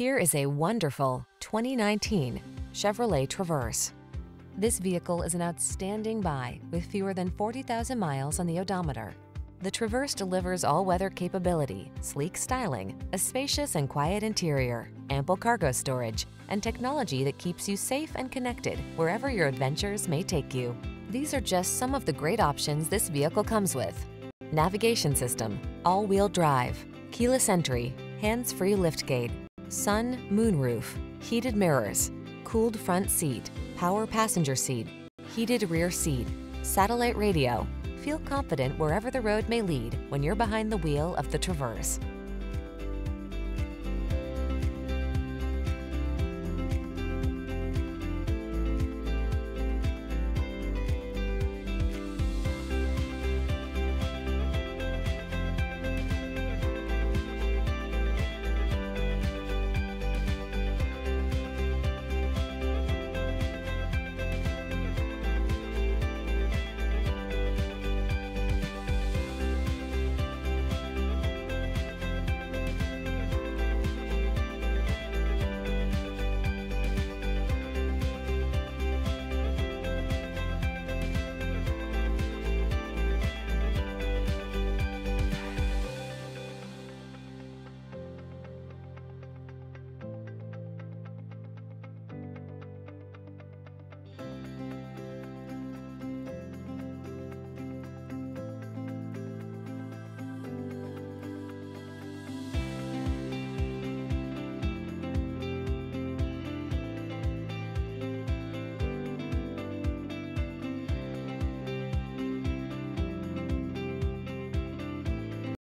Here is a wonderful 2019 Chevrolet Traverse. This vehicle is an outstanding buy with fewer than 40,000 miles on the odometer. The Traverse delivers all-weather capability, sleek styling, a spacious and quiet interior, ample cargo storage, and technology that keeps you safe and connected wherever your adventures may take you. These are just some of the great options this vehicle comes with. Navigation system, all-wheel drive, keyless entry, hands-free liftgate, sun, moonroof, heated mirrors, cooled front seat, power passenger seat, heated rear seat, satellite radio. Feel confident wherever the road may lead when you're behind the wheel of the Traverse.